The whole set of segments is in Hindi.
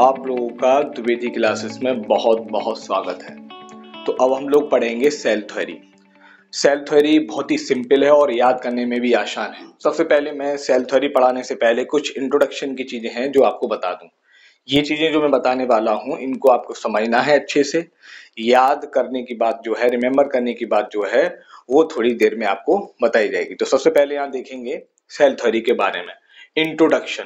आप लोगों का द्विवेदी क्लासेस में बहुत बहुत स्वागत है। तो अब हम लोग पढ़ेंगे सेल थ्योरी। सेल थ्योरी बहुत ही सिंपल है और याद करने में भी आसान है। सबसे पहले मैं सेल थ्योरी पढ़ाने से पहले कुछ इंट्रोडक्शन की चीज़ें हैं जो आपको बता दूँ। ये चीज़ें जो मैं बताने वाला हूँ, इनको आपको समझना है अच्छे से। याद करने की बात जो है रिमेम्बर करने की बात जो है, वो थोड़ी देर में आपको बताई जाएगी। तो सबसे पहले यहाँ देखेंगे सेल थ्योरी के बारे में। Introduction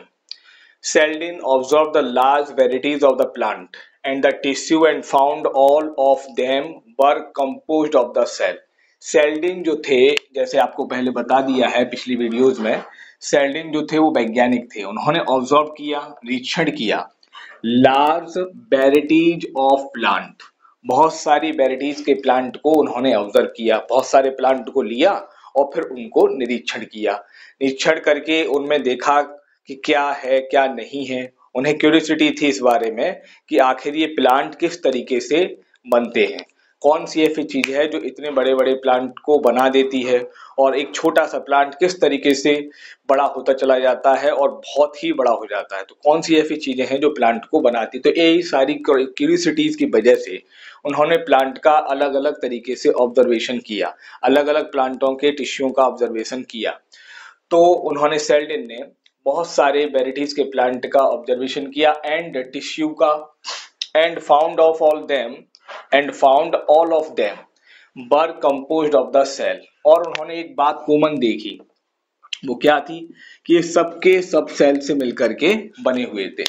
Selden observed the large varieties of the plant, and the tissue and found all of them were composed of the cell. Selden जो थे, जैसे आपको पहले बता दिया है पिछली वीडियोस में सेल्डिन जो थे वो वैज्ञानिक थे। उन्होंने ऑब्ज़र्व किया, निरीक्षण किया। लार्ज वेराइटीज ऑफ़ प्लांट बहुत सारी वेराइटीज के प्लांट को उन्होंने ऑब्ज़र्व किया, बहुत सारे प्लांट को लिया, और फिर उनको निरीक्षण किया। निरीक्षण करके उनमें देखा कि क्या है, क्या नहीं है, उन्हें क्यूरियोसिटी थी इस बारे में कि आखिर ये प्लांट किस तरीके से बनते हैं। कौन सी ऐसी चीज़ है जो इतने बड़े बड़े प्लांट को बना देती है और एक छोटा सा प्लांट किस तरीके से बड़ा होता चला जाता है और बहुत ही बड़ा हो जाता है? तो कौन सी ऐसी चीज़ें हैं जो प्लांट को बनाती तो यही सारी क्यूरियोसिटीज की वजह से उन्होंने प्लांट का अलग अलग तरीके से ऑब्जर्वेशन किया अलग अलग प्लांटों के टिश्यू का ऑब्जर्वेशन किया। तो उन्होंने सेल्डिन ने बहुत सारे वेराइटीज के प्लांट का ऑब्जर्वेशन किया एंड टिश्यू का and found of all them and found all of them were compose of the cell और उन्होंने एक बात कॉमन देखी, वो क्या थी? कि ये सबके सब सेल से मिलकर के बने हुए थे।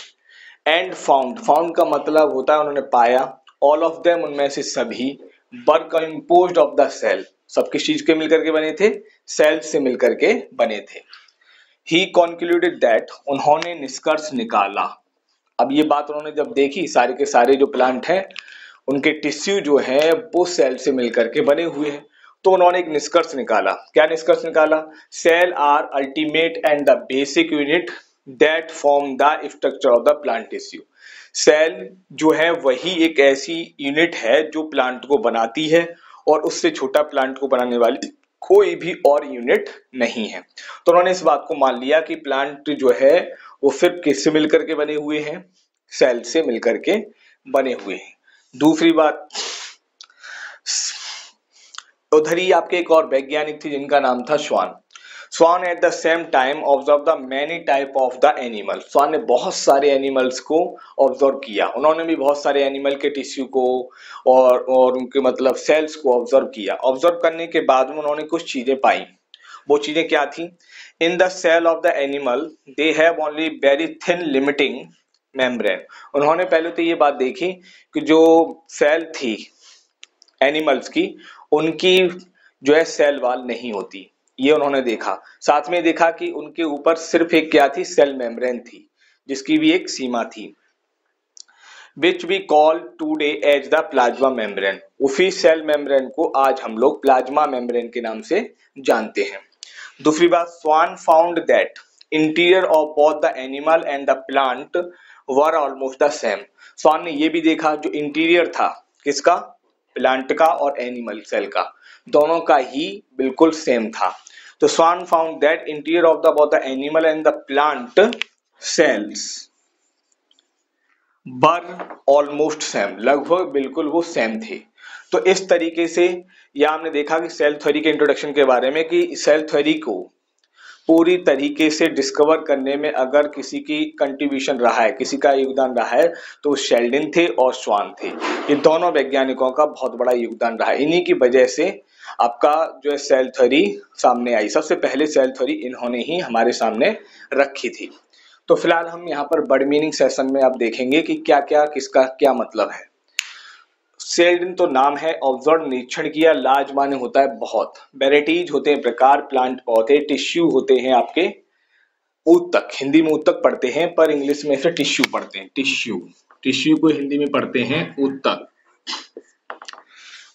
एंड फाउंड फाउंड का मतलब होता है उन्होंने पाया ऑल ऑफ़ देम उनमें से सभी बर कंपोज ऑफ़ द सेल सब किस चीज़ के मिलकर के बने थे? सेल से मिलकर के बने थे। ही कॉन्क्लूडेड दैट उन्होंने निष्कर्ष निकाला। अब ये बात उन्होंने जब देखी, सारे के सारे जो प्लांट हैं, उनके टिश्यू जो है, वो सेल से मिलकर के बने हुए हैं। तो उन्होंने एक निष्कर्ष निकाला। क्या निष्कर्ष निकाला? Cell are ultimate and the basic unit that form the structure of the plant tissue cell जो है, वही एक ऐसी यूनिट है जो प्लांट को बनाती है और उससे छोटा प्लांट को बनाने वाली कोई भी और यूनिट नहीं है। तो उन्होंने इस बात को मान लिया कि प्लांट जो है, वो सिर्फ़ किससे मिलकर के बने हुए हैं? सेल से मिलकर के बने हुए हैं। दूसरी बात, उधर ही आपके एक और वैज्ञानिक थे जिनका नाम था Schwann. Schwann at the same time observe the many type of the animal Schwann ने बहुत सारे एनिमल्स को ऑब्ज़र्व किया। उन्होंने भी बहुत सारे एनिमल के टिश्यू को और और उनके मतलब सेल्स को ऑब्ज़र्व किया। ऑब्ज़र्व करने के बाद में उन्होंने कुछ चीज़ें पाई। वो चीज़ें क्या थी? In the cell of the animal they have only very thin limiting membrane उन्होंने पहले तो ये बात देखी कि जो सेल थी एनिमल्स की, उनकी जो है सेल वाल नहीं होती। ये उन्होंने देखा। साथ में देखा कि उनके ऊपर सिर्फ़ एक क्या थी? सेल मेम्ब्रेन थी, जिसकी भी एक सीमा थी। Which we call today as the plasma membrane उसी सेल मेम्ब्रेन को आज हम लोग प्लाज्मा मेम्ब्रेन के नाम से जानते हैं। दूसरी बात Schwann found that interior of both the animal and the plant were almost the same Schwann ने यह भी देखा जो इंटीरियर था, किसका? प्लांट का और एनिमल सेल का। दोनों का ही बिल्कुल सेम था। तो Schwann found that interior of the both the animal and the plant cells were almost same लगभग बिल्कुल वो सेम थे। तो इस तरीके से या हमने देखा कि सेल थ्योरी के इंट्रोडक्शन के बारे में कि सेल थ्योरी को पूरी तरीके से डिस्कवर करने में अगर किसी की कंट्रीब्यूशन रहा है, किसी का योगदान रहा है तो शेल्डिन थे और स्वान थे। ये दोनों वैज्ञानिकों का बहुत बड़ा योगदान रहा है। इन्हीं की वजह से आपका जो है सेल थ्योरी सामने आई। सबसे पहले सेल थ्योरी इन्होंने ही हमारे सामने रखी थी। तो फ़िलहाल हम यहाँ पर बर्ड मीनिंग सेशन में आप देखेंगे कि क्या क्या किसका क्या मतलब है। सेल्डिन तो नाम है ऑब्ज़र्व निरीक्षण किया लार्ज माने होता है बहुत। वेराइटीज होते हैं, प्रकार प्लांट पौधे टिश्यू होते हैं आपके उत्तक हिंदी में उत्तक पढ़ते हैं, पर इंग्लिश में से टिश्यू पढ़ते हैं। टिश्यू टिश्यू को हिंदी में पढ़ते हैं उत्तक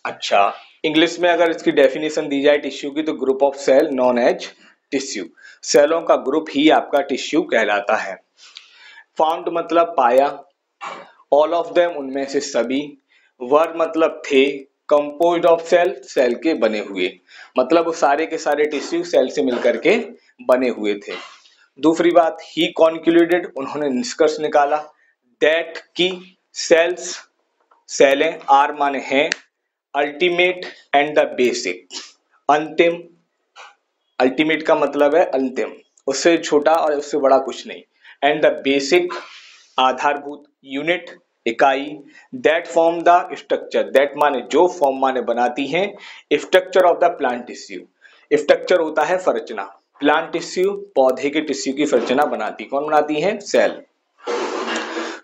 अच्छा इंग्लिश में अगर इसकी डेफिनेशन दी जाए टिश्यू की तो group of cell known as tissue सेलों का ग्रुप ही आपका टिश्यू कहलाता है। फाउंड मतलब पाया। ऑल ऑफ़ देम उनमें से सभी। वर मतलब थे। कंपोज ऑफ़ सेल सेल के बने हुए। मतलब वो सारे के सारे टिश्यू सेल से मिलकर के बने हुए थे। दूसरी बात ही कॉन्क्लूडेड उन्होंने निष्कर्ष निकाला। दैट की सेल्स सेलें आर माने हैं। अल्टीमेट एंड द बेसिक अंतिम अल्टीमेट का मतलब है अंतिम। उससे छोटा और उससे बड़ा कुछ नहीं। एंड द बेसिक आधारभूत यूनिट इकाई that form the structure that माने जो फॉर्म माने बनाती हैं structure of the plant tissue structure होता है फरचना प्लांट टिश्यू पौधे के टिश्यू की फरचना बनाती। कौन बनाती है? Cell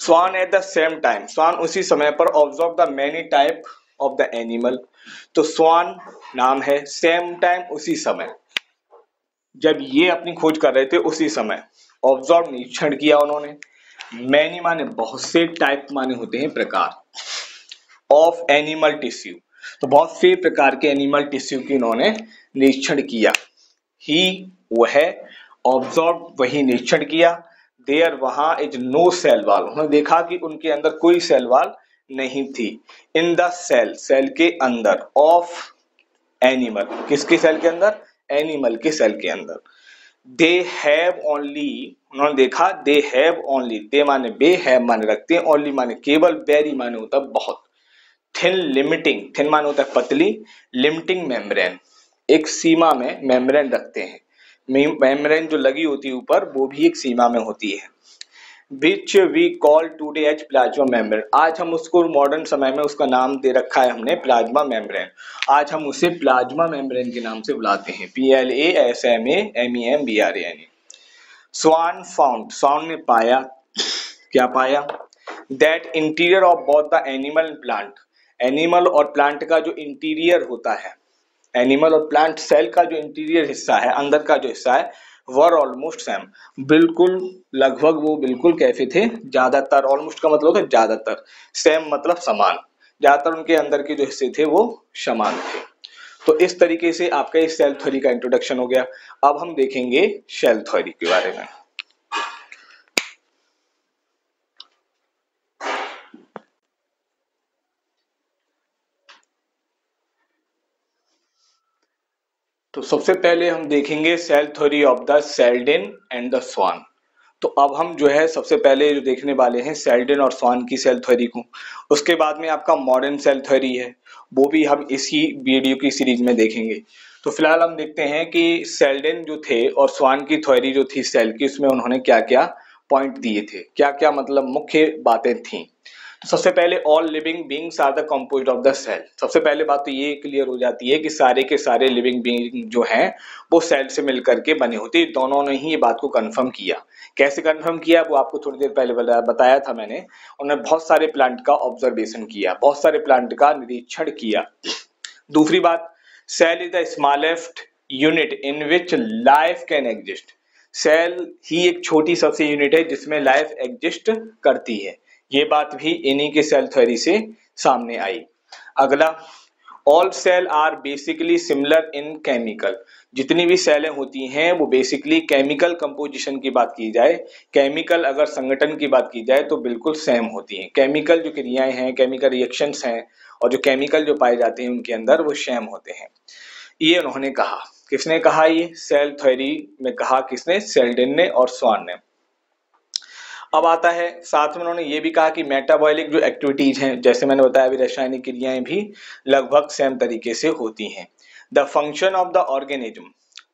Schwann at the same time Schwann उसी समय पर observe the many type of the animal तो स्वान नाम है सेम टाइम उसी समय। जब ये अपनी खोज कर रहे थे, उसी समय। ऑब्ज़र्व निरीक्षण किया उन्होंने। मैनी माने बहुत से टाइप माने होते हैं प्रकार। ऑफ़ एनिमल टिश्यू तो बहुत से प्रकार के एनिमल टिश्यू की उन्होंने निरीक्षण किया। ही वह ऑब्ज़र्व वही निरीक्षण किया। देयर वहाँ इज़ नो सेल वाल उन्होंने देखा कि उनके अंदर कोई सेल वाल नहीं थी। इन द सेल सेल के अंदर ऑफ़ एनिमल किसके सेल के अंदर? एनिमल के सेल के अंदर। दे हैव ओनली उन्होंने देखा दे हैव ओनली दे माने बे हैव माने रखते हैं ओनली माने केवल वेरी माने होता है बहुत। थिन लिमिटिंग थिन माने होता है पतली लिमिटिंग मेम्ब्रेन एक सीमा में मेम्ब्रेन रखते हैं। मेम्ब्रेन जो लगी होती है ऊपर, वो भी एक सीमा में होती है। Which we call today as plasma membrane आज हम उसको मॉडर्न समय में उसका नाम दे रखा है हमने प्लाज्मा मेम्ब्रेन आज हम उसे प्लाज्मा मेम्ब्रेन के नाम से बुलाते हैं. P L A S M A M E M B R N A Schwann found Schwann ने पाया. क्या पाया? That interior of both the animal plant animal और प्लांट का जो इंटीरियर होता है. एनिमल और प्लांट सेल का जो इंटीरियर हिस्सा है, अंदर का जो हिस्सा है वर ऑलमोस्ट सेम बिल्कुल, लगभग वो बिल्कुल कैसे थे, ज़्यादातर ऑलमोस्ट का मतलब होता है ज़्यादातर। सेम मतलब समान। ज़्यादातर उनके अंदर के जो हिस्से थे, वो समान थे। तो इस तरीके से आपका इस सेल थ्योरी का इंट्रोडक्शन हो गया। अब हम देखेंगे शेल थ्योरी के बारे में। तो सबसे पहले हम देखेंगे cell theory of the Schleiden and the Schwann तो अब हम जो है, सबसे पहले जो देखने वाले हैं सेल्डिन और स्वान की सेल थ्योरी को। उसके बाद में आपका मॉडर्न सेल थ्योरी है। वो भी हम इसी वीडियो की सीरीज़ में देखेंगे। तो फ़िलहाल हम देखते हैं कि सेल्डिन जो थे और स्वान की थ्योरी जो थी सेल की, उसमें उन्होंने क्या क्या पॉइंट दिए थे। क्या क्या मतलब मुख्य बातें थी। सबसे पहले all living beings are the compose of the cell सबसे पहले बात तो ये क्लियर हो जाती है कि सारे के सारे लिविंग बींग जो हैं, वो सेल से मिलकर के बने होते हैं। दोनों ने ही ये बात को कंफर्म किया। कैसे कंफर्म किया? वो आपको थोड़ी देर पहले बताया था मैंने। उन्होंने बहुत सारे प्लांट का ऑब्जर्वेशन किया, बहुत सारे प्लांट का निरीक्षण किया। दूसरी बात cell is the smallest unit in which life can exist cell ही एक छोटी सबसे यूनिट है जिसमें लाइफ एग्जिस्ट करती है। ये बात भी इन्हीं के सेल थ्योरी से सामने आई। अगला all cell are basically similar in chemical जितनी भी सेलें होती हैं, वो बेसिकली केमिकल कंपोजिशन की बात की जाए केमिकल अगर संगठन की बात की जाए तो बिल्कुल सेम होती हैं। केमिकल जो क्रियाएँ हैं केमिकल रिएक्शंस हैं, और जो केमिकल जो पाए जाते हैं उनके अंदर, वो सेम होते हैं। ये उन्होंने कहा। किसने कहा ये? सेल थ्योरी में कहा किसने? सेल्डिन ने और स्वान ने। अब आता है, साथ में उन्होंने ये भी कहा कि मेटाबॉलिक जो एक्टिविटीज़ हैं, जैसे मैंने बताया अभी रासायनिक क्रियाएँ भी लगभग सेम तरीके से होती हैं। The function of the organism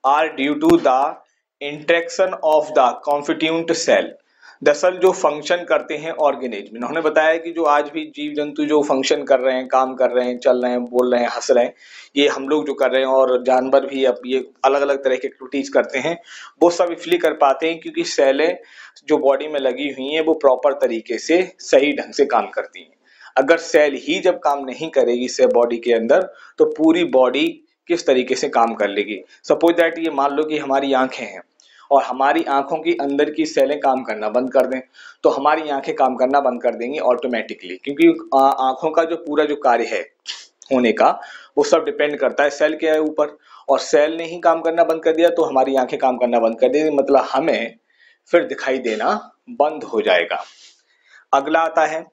are due to the interaction of the constituent cell दरअसल जो फ़ंक्शन करते हैं ऑर्गेनिज्म उन्होंने बताया कि जो आज भी जीव जंतु जो फ़ंक्शन कर रहे हैं, काम कर रहे हैं, चल रहे हैं, बोल रहे हैं, हंस रहे हैं, ये हम लोग जो कर रहे हैं और जानवर भी अब ये अलग अलग तरह की एक्टिविटीज़ करते हैं, वो सब इसलिए कर पाते हैं क्योंकि सेलें जो बॉडी में लगी हुई हैं, वो प्रॉपर तरीके से सही ढंग से काम करती हैं। अगर सेल ही जब काम नहीं करेगी से बॉडी के अंदर तो पूरी बॉडी किस तरीके से काम कर लेगी? सपोज़ दैट ये मान लो कि हमारी आँखें हैं। और हमारी आँखों की अंदर की सेलें काम करना बंद कर दें तो हमारी आँखें काम करना बंद कर देंगी ऑटोमेटिकली क्योंकि आँखों का जो पूरा जो कार्य है होने का, वो सब डिपेंड करता है सेल के ऊपर, और सेल ने ही काम करना बंद कर दिया तो हमारी आँखें काम करना बंद कर देंगी मतलब हमें फिर दिखाई देना बंद हो जाएगा। अगला आता है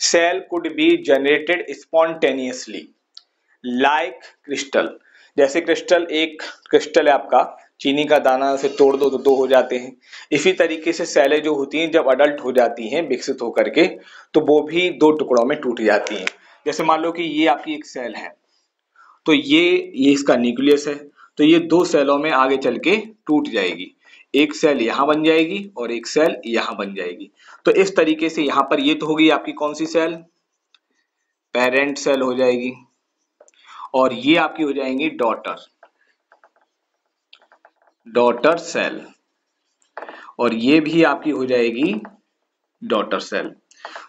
cell could be generated spontaneously like crystal जैसे क्रिस्टल एक क्रिस्टल है आपका चीनी का दाना से तोड़ दो तो दो हो जाते हैं। इसी तरीके से सेलें जो होती हैं, जब अडल्ट हो जाती हैं, विकसित होकर के तो वो भी दो टुकड़ों में टूट जाती हैं। जैसे मान लो कि ये आपकी एक सेल है। तो ये ये इसका न्यूक्लियस है। तो ये दो सेलों में आगे चल के टूट जाएगी। एक सेल यहाँ बन जाएगी और एक सेल यहाँ बन जाएगी। तो इस तरीके से यहाँ पर ये तो होगी आपकी कौन सी सेल पेरेंट सेल हो जाएगी। और ये आपकी हो जाएँगी डॉटर डॉटर सेल और ये भी आपकी हो जाएगी डॉटर सेल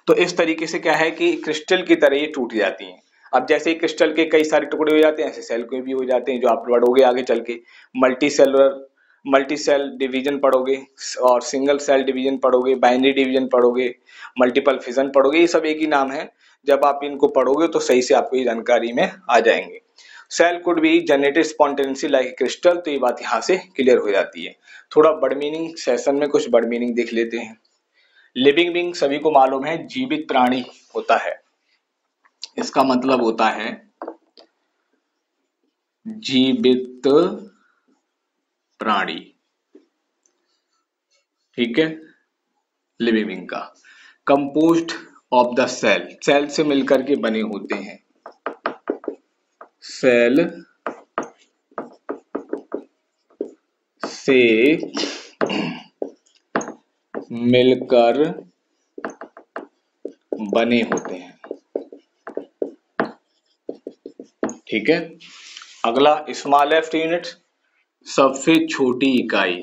तो इस तरीके से क्या है कि क्रिस्टल की तरह ये टूट जाती हैं। अब जैसे क्रिस्टल के कई सारे टुकड़े हो जाते हैं, ऐसे सेल के भी हो जाते हैं जो आप पढ़ोगे आगे चल के। Multi cellular multi cell division पढ़ोगे, और सिंगल सेल डिवीज़न पढ़ोगे बाइनरी डिवीज़न पढ़ोगे मल्टीपल फिजन पढ़ोगे, ये सब एक ही नाम है। जब आप इनको पढ़ोगे तो सही से आपको ये जानकारी में आ जाएँगे। Cell could be generated spontaneously like crystal तो ये बात यहाँ से क्लियर हो जाती है। थोड़ा बड़ मीनिंग सेशन में कुछ बड़ मीनिंग देख लेते हैं। लिविंग बिंग सभी को मालूम है, जीवित प्राणी होता है। इसका मतलब होता है जीवित प्राणी। ठीक है? लिविंग बिंग का। Composed of the cell cell से मिलकर के बने होते हैं। सेल से मिलकर बने होते हैं। ठीक है? अगला स्मॉल लेफ़्ट यूनिट सबसे छोटी इकाई।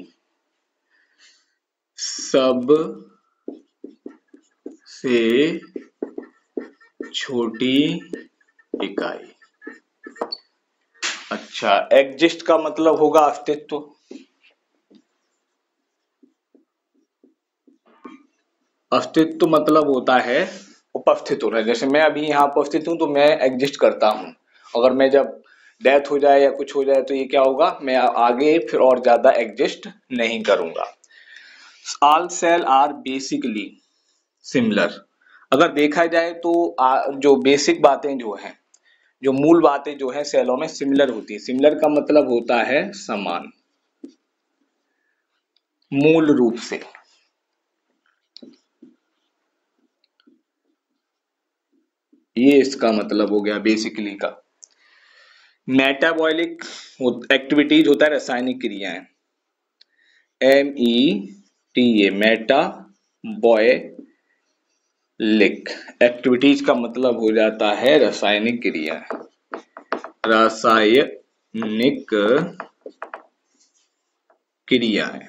सबसे छोटी इकाई। अच्छा एग्जिस्ट का मतलब होगा अस्तित्व। अस्तित्व मतलब होता है उपस्थित होना। जैसे मैं अभी यहाँ उपस्थित हूँ तो मैं एग्जिस्ट करता हूँ। अगर मैं जब डेथ हो जाए या कुछ हो जाए तो ये क्या होगा? मैं आगे फिर और ज़्यादा एग्जिस्ट नहीं करूँगा। All cell are basically similar अगर देखा जाए तो जो बेसिक बातें जो हैं जो मूल बातें जो है सेलों में सिमिलर होती है। सिमिलर का मतलब होता है समान। मूल रूप से। ये इसका मतलब हो गया बेसिकली का। मेटाबॉलिक एक्टिविटीज़ होता है, रासायनिक क्रियाएँ। M E T A metabolic activities का मतलब हो जाता है रासायनिक क्रिया। रासायनिक क्रियाएँ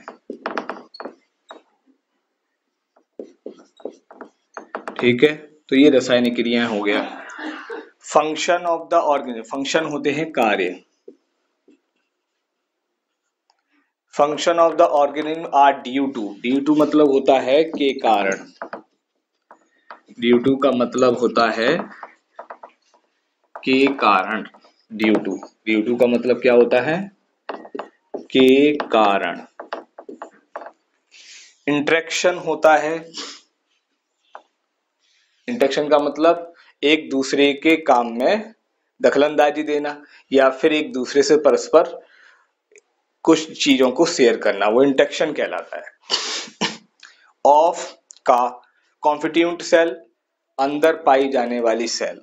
ठीक है तो ये रासायनिक क्रियाएँ हो गया। Function of the organism function होते हैं कार्य। Function of the organism are due to due to मतलब होता है के कारण। ड्यू टू का मतलब होता है के कारण। Due to. ड्यू टू का मतलब क्या होता है? के कारण। इंट्रैक्शन होता है। इंट्रैक्शन का मतलब एक दूसरे के काम में दखलंदाजी देना या फिर एक दूसरे से परस्पर कुछ चीज़ों को शेयर करना। वो इंट्रैक्शन कहलाता है। ऑफ़ का कॉन्फिट्यूंट सेल अंदर पाई जाने वाली सेल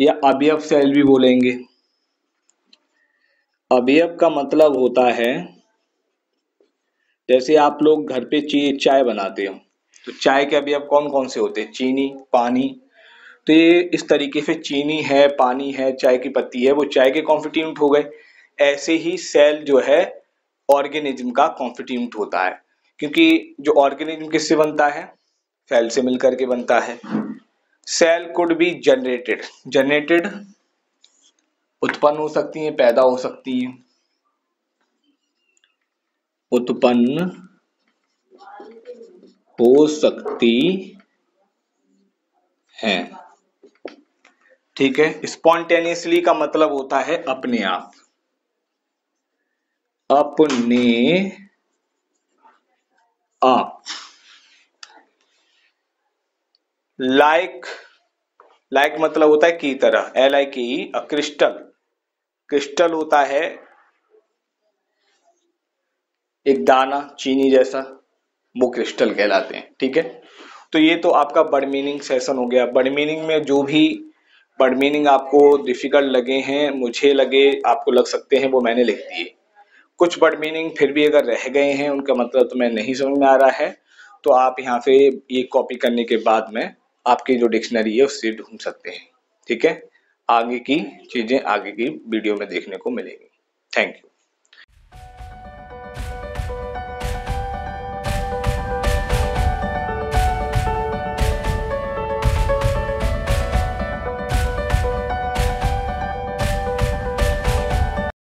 या अवयव सेल भी बोलेंगे. अवयव का मतलब होता है, जैसे आप लोग घर पे चाय बनाते हो तो चाय के अवयव कौन कौन से होते हैं? चीनी, पानी. तो ये इस तरीके से चीनी है, पानी है, चाय की पत्ती है, वो चाय के कॉन्फिट्यूंट हो गए. ऐसे ही सेल जो है ऑर्गेनिज्म का कॉन्फिट्यूंट होता है. क्योंकि जो ऑर्गेनिज्म किससे बनता है? सेल से मिलकर के बनता है। Cell could be generated. Generated उत्पन्न हो सकती है, पैदा हो सकती है। उत्पन्न हो सकती है। ठीक है, स्पॉन्टेनियसली का मतलब होता है अपने आप। अपने आप। लाइक लाइक मतलब होता है की तरह एल आई की क्रिस्टल क्रिस्टल होता है एक दाना, चीनी जैसा, वो क्रिस्टल कहलाते हैं, ठीक है? तो ये तो आपका बर्ड मीनिंग सेशन हो गया। बर्ड मीनिंग में जो भी, बर्ड मीनिंग आपको डिफ़िकल्ट लगे हैं, मुझे लगे, आपको लग सकते हैं, वो मैंने लिख दिए। कुछ बर्ड मीनिंग फिर भी अगर रह गए हैं, उनका मतलब तो मैं नहीं समझ में आ रहा है तो आप यहाँ से ये कॉपी करने के बाद में आपकी जो डिक्शनरी है उससे ढूंढ सकते हैं। ठीक है? आगे की चीज़ें आगे की वीडियो में देखने को मिलेगी। Thank you.